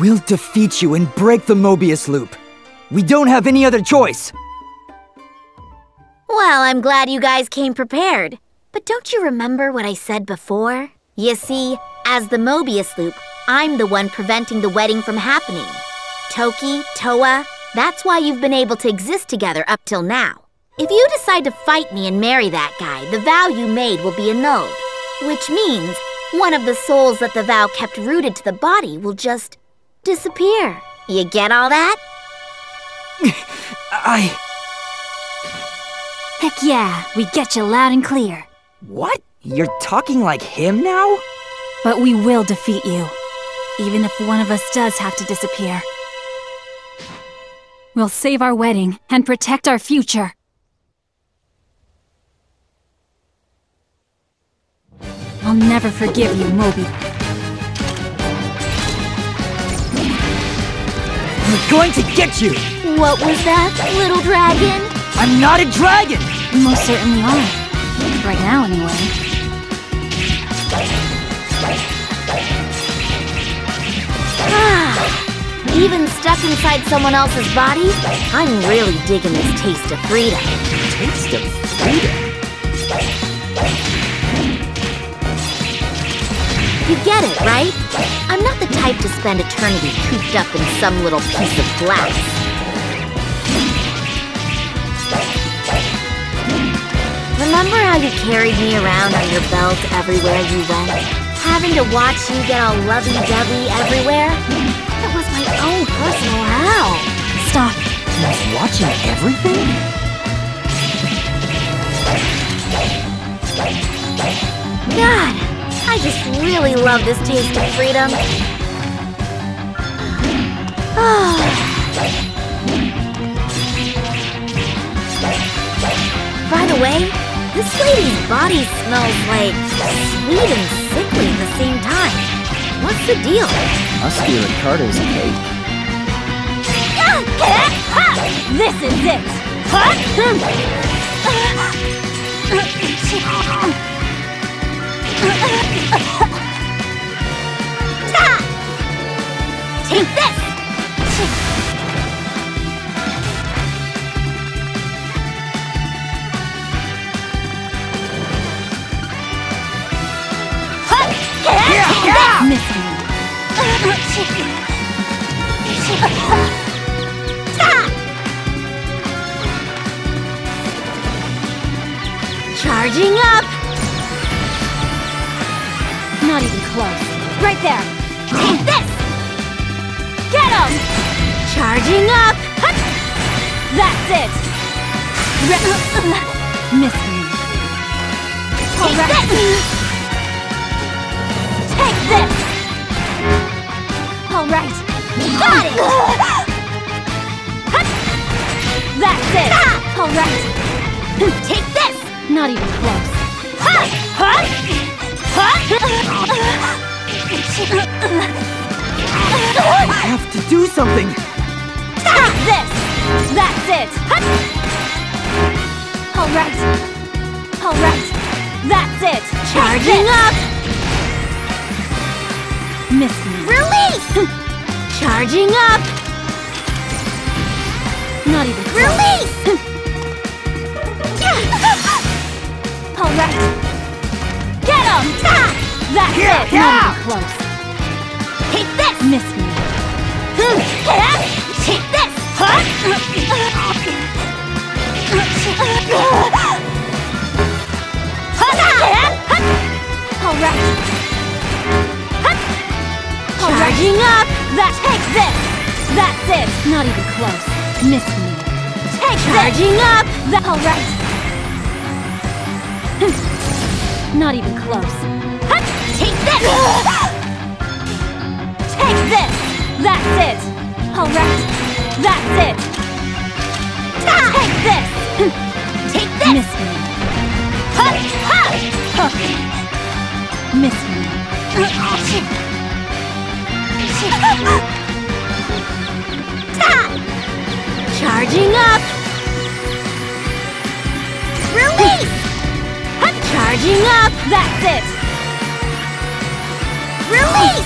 We'll defeat you and break the Mobius loop. We don't have any other choice. Well, I'm glad you guys came prepared. But don't you remember what I said before? You see, as the Mobius loop, I'm the one preventing the wedding from happening. Toki, Towa, that's why you've been able to exist together up till now. If you decide to fight me and marry that guy, the vow you made will be annulled. Which means one of the souls that the vow kept rooted to the body will just disappear. You get all that? I... Heck yeah, we get you loud and clear. What? You're talking like him now? But we will defeat you, even if one of us does have to disappear. We'll save our wedding and protect our future. I'll never forgive you, Moby. We're going to get you! What was that, little dragon? I'm not a dragon! You most certainly are. Right now, anyway. Ah, even stuck inside someone else's body, I'm really digging this taste of freedom. Taste of freedom? You get it, right? I'm not the type to spend eternity cooped up in some little piece of glass. Remember how you carried me around on your belt everywhere you went? Having to watch you get all lovey-dovey everywhere? It was my own personal hell. Stop. He's watching everything? God, I just really love this taste of freedom. By the way, this lady's body smells like sweet and sickly at the same time. What's the deal? Must be Ricardo's cake. This is it! Take this! Charging up! Not even close. Right there. Charging up! That's it! Re- Miss me. Take Alright. this! Take this! Alright. Got it! That's it! Ah. Alright. Take this! Not even close. I have to do something! Take this! That's it! Alright. Alright. That's it! Charging up! Miss me. Release! Charging up! Not even close. Release! Alright. Get him! That's Yeah, it! yeah. Not even close. Take this! Miss me. Alright. Charging up! That take this! That's it! Not even close. Miss me. Take Charging this! up! That alright. Not even close. Huh? Take this! Take this! That's it! Alright. That's it! Take this! Take this! Miss me. Miss me. Charging up! Release! Charging up! That's it! Release!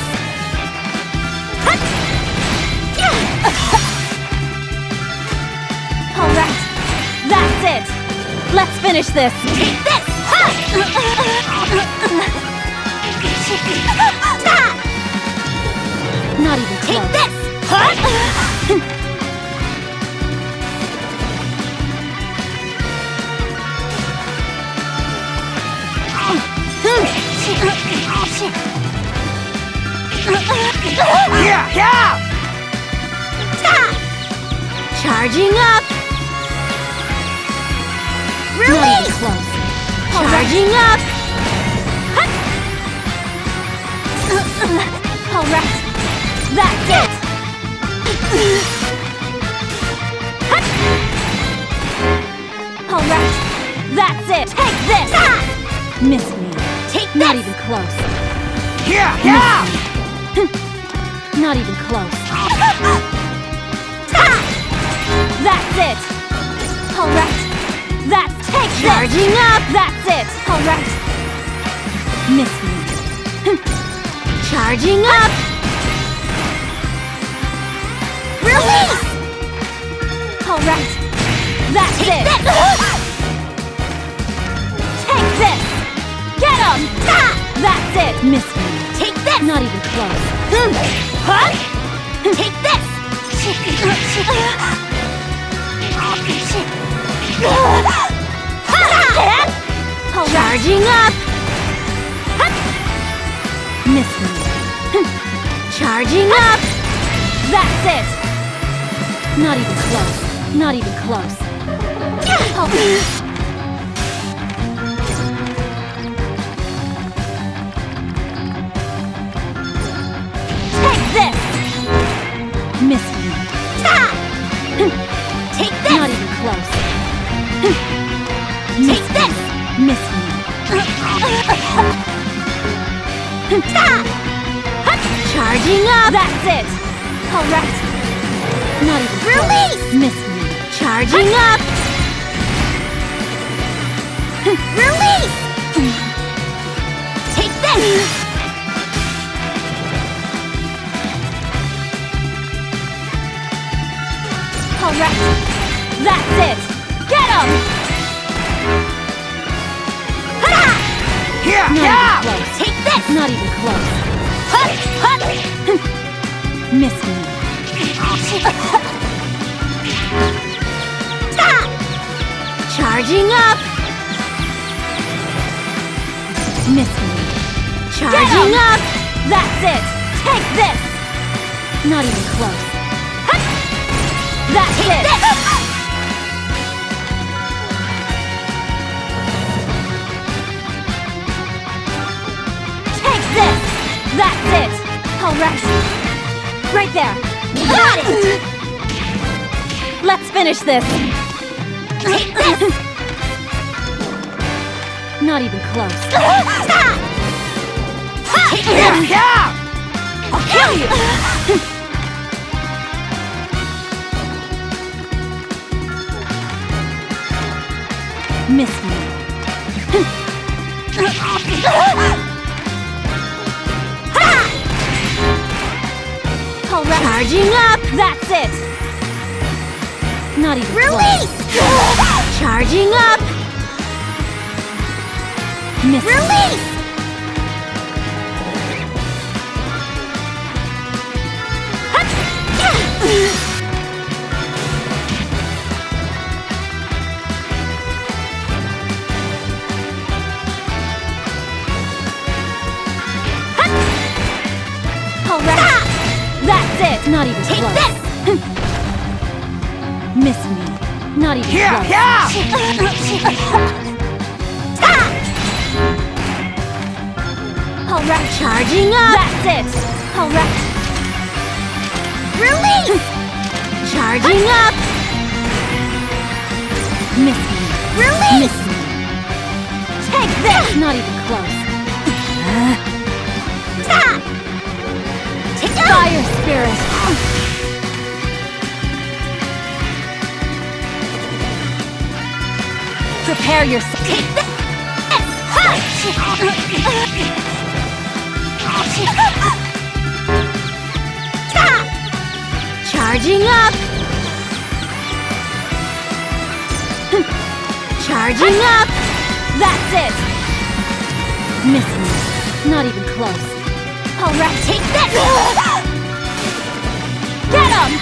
Let's finish this! Take this! Not even Charging up! Alright, that's it! Alright, that's it! Take this! Miss me. Take Not this! even close. Yeah, yeah! Not even close. That's it! Alright, that's take this! Charging up! That's it! Alright. Miss me. Hmm. Charging up! Release! Alright. That's Take it! this! Take this! Get him! That's it! Miss me. Take this! Not even close. Hmm. Huh? Take this! Charging up! Miss me. Charging up! That's it! Not even close. Not even close. Oh. Take this! Miss me. Take Not even close. Charging up! That's it! Alright. Not even. Release! Miss me. Charging up! Release! Take this! Alright. That's it! Get him! Yeah, Not yeah! even close. Take this! Not even close. Hut! Hut! Miss me. Stop! Charging up! Miss me. Charging up! That's it! Take this! Not even close. That's Take it! this! That's it! Alright. Right there. Got it! Let's finish this. Take this! Not even close. Take Yeah, this! yeah! I'll kill you! Miss me. Charging up! That's it! Not even Release! Charging up! close. Miss. Release! Alright. Not even Take close. this! Hmm. Miss me. Not even Yeah, close. yeah! Alright. Charging up! That's it! Alright. Release! Charging up! Miss me. Release! Miss me. Take this! Not even close. Take! Fire spirit! Prepare yourself. Take this! Charging up! Charging up! That's it! Miss me. Not even close. Alright, take this! Get him!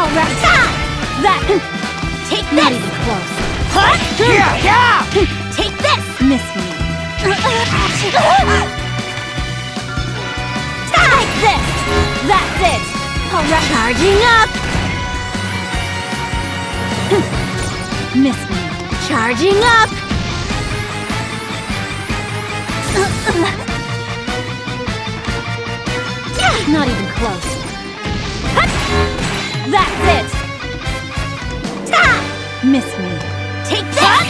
Alright, ah, That... Not even close. Yeah, yeah! Take this! Miss me. Take This! That's it! Alright, charging up! Miss me. Charging up! Not even close. Miss me. Take that!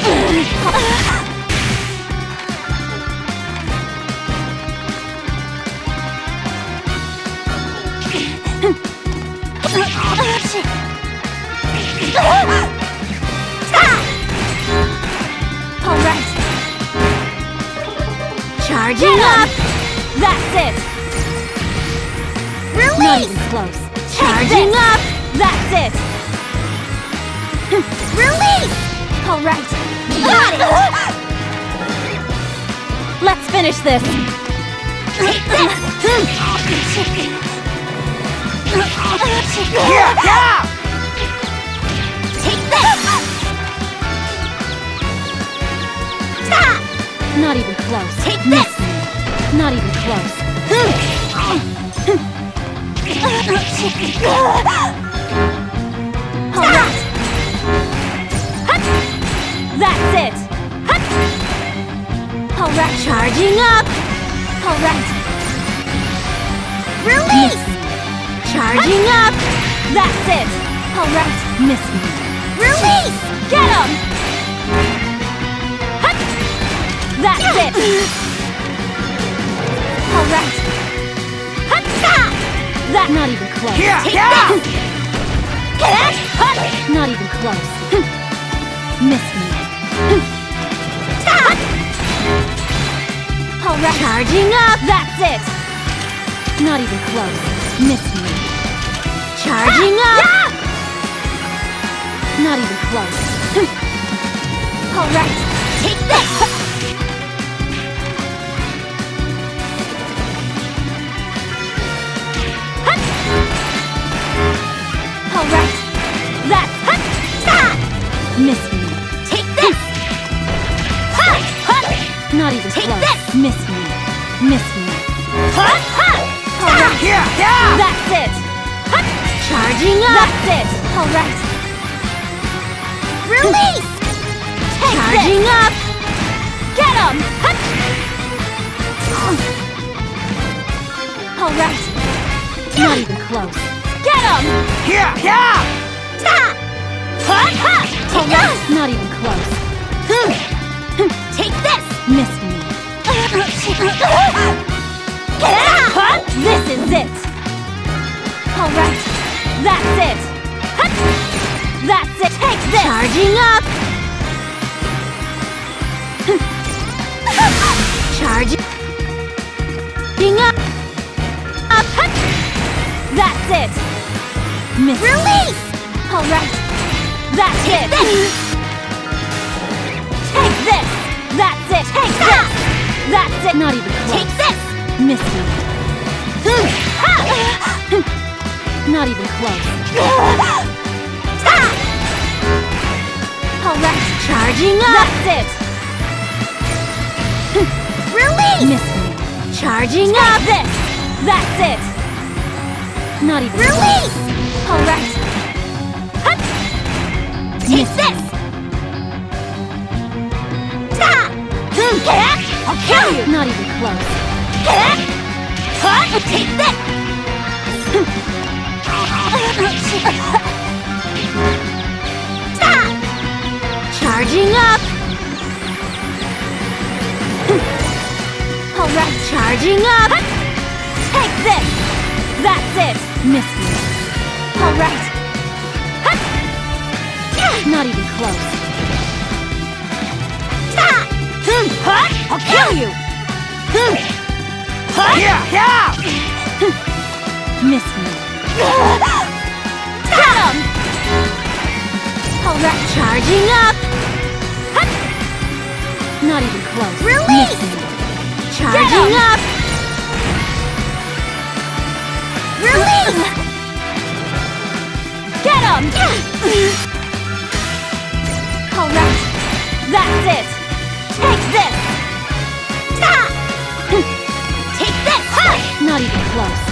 Alright. Charging up! That's it! Not Release! even close. Charging up! Release! Alright. Got it! Let's finish this. Take this! Yeah, yeah! Take this! Ta! Not even close. Take this! me. Not even close. That's it. Alright. Charging up! Alright. Release! Charging up! That's it. Alright. Miss me. Release! Get him! That's it. Alright. That not even close. Yeah, Take yeah! this! Not even close. Miss me. Hmm. Alright. Charging up! That's it. Not even close. Miss me. Charging ah, up! Not even close. Hmm. Alright. Take this! Alright. Not even close. Get him! Yeah, yeah! Ta! Alright. Not even close. Hmm. Hmm. Take this! Miss me. Get Huh? This is it. Alright. That's it. That's it. Take this. Charging up! It. Miss. Release! Alright. That's Take it. this! Take this. That's it. Take this. That's it. Not even close. Take this! Miss me. Not even close. Ta! Alright. Charging up! That's it. Release! Miss me. Charging Take up! this. That's it. Not even Release! close. Alright. Take this! Ta! I'll kill you! Not even close. Take this! Ta! Charging up! Alright. Charging up! Take this. That's it. Miss me. Alright. Not even close. Ah! Hmm, Ta! I'll kill you. Hmm. Yeah, yeah! Hmm. Miss me. Get him! Alright, Charging up! not even close. Release! Charging up! Release! Get him! Alright, that's it. Take this! Ta! Take this! Not even close.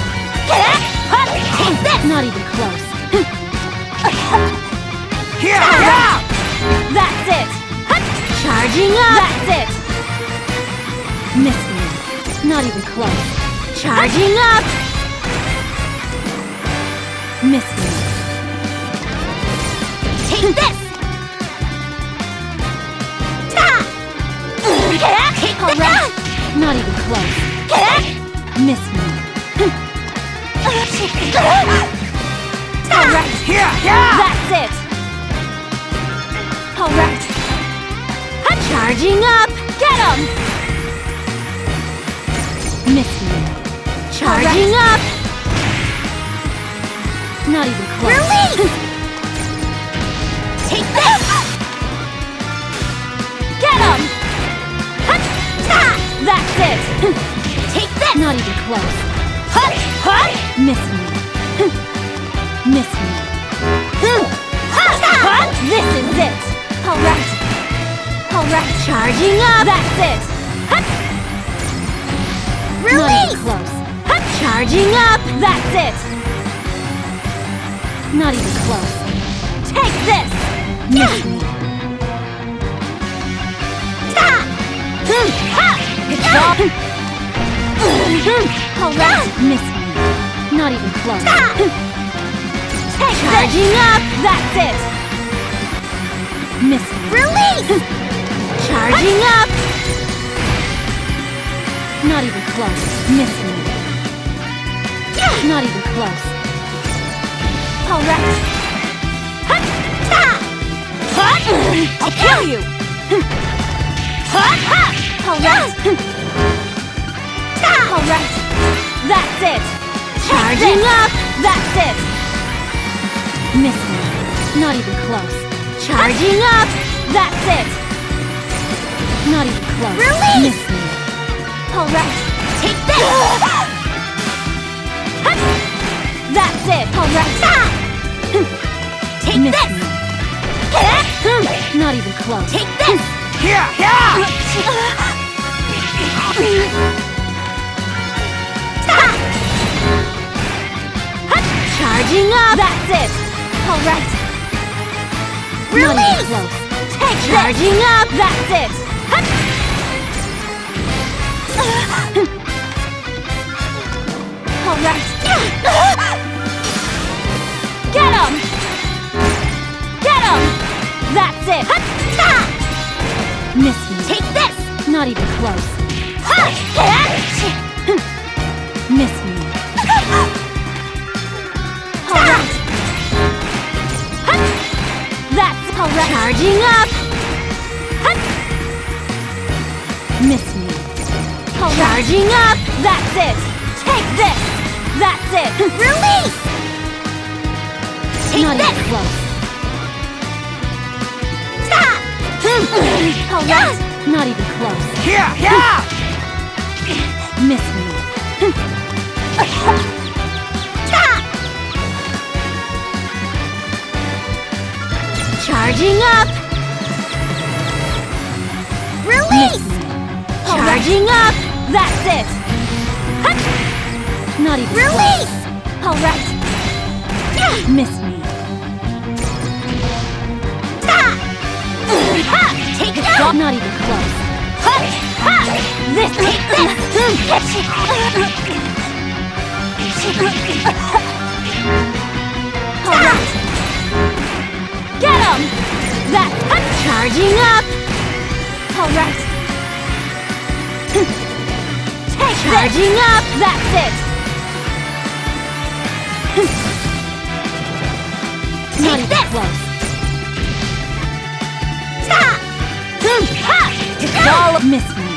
Take this! Not even close. Here! Yeah! That's it! Charging up! That's it! Missed me. Not even close. Charging up! Missed me. Take this! Ah! Ta! Take Alright. Not even close. Missed me. Alright, Here! Yeah! that's it! Alright, Charging up! get him! Missed me. Charging up! Not even close. Release! Take this! Get him! Ta! Ah! That's it! Take this! Not even close. Hut! Hut! Miss me. Miss me. Hut! This is it! Alright. Alright. Charging up! That's it! Not even Release! close. Charging up! That's it! Not even close. Take this! Miss me. Ta! Ha! Alright. Miss me. Not even close. Take Charging this! up! That's it! Miss me. Release! Charging up! Not even close. Miss me. Not even close. Alright. Ta! Hut! I'll kill you! All right. All right. That's it! Charging up! That's it! Miss me. Not even close. Charging up! That's it! Not even close. Release. Miss me. Alright. Take this! That's it! Alright. Ta! Take Miss this! me. Hmm, not even close. Take this! Here! Yeah! Ta! Charging up! That's it! Alright. Not Release. even close. Take this! Charging up! That's it! Not even close. Ha! Hmm. Miss me. Alright. That's alright. Charging up! Miss me. Alright. Charging up! That's it! Take this! That's it! Release! Take Not this! even close. Ta! Hmm. Alright. Not even close. Here! Yeah! Miss me. Charging up! Release! me. Charging up! That's it! Not even Release! close. Alright. Miss me. Ha! That! Not even close. Ha! This Take Alright. Get him! That Charging up! Alright. Take Charging this! up! That's it! Not Take even this! close. It's all miss me.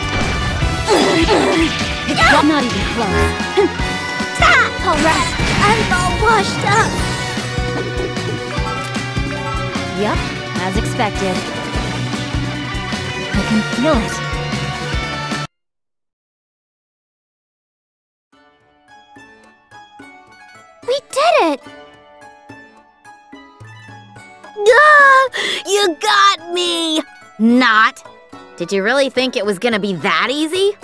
Not even close. Ta! Alright, I'm all washed up. yep, as expected. I can feel it. We did it! Ah, you got me! Not. Did you really think it was gonna be that easy?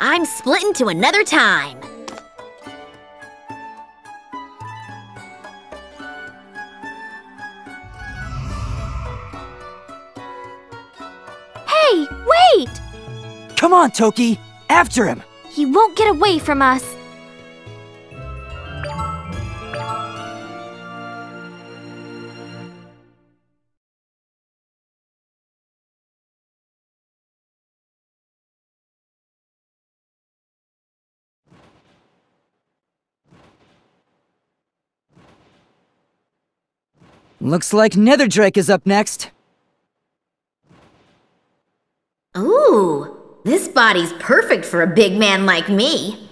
I'm splitting to another time. Hey, wait! Come on, Toki! After him! He won't get away from us. Looks like Netherdrake is up next. Ooh, this body's perfect for a big man like me.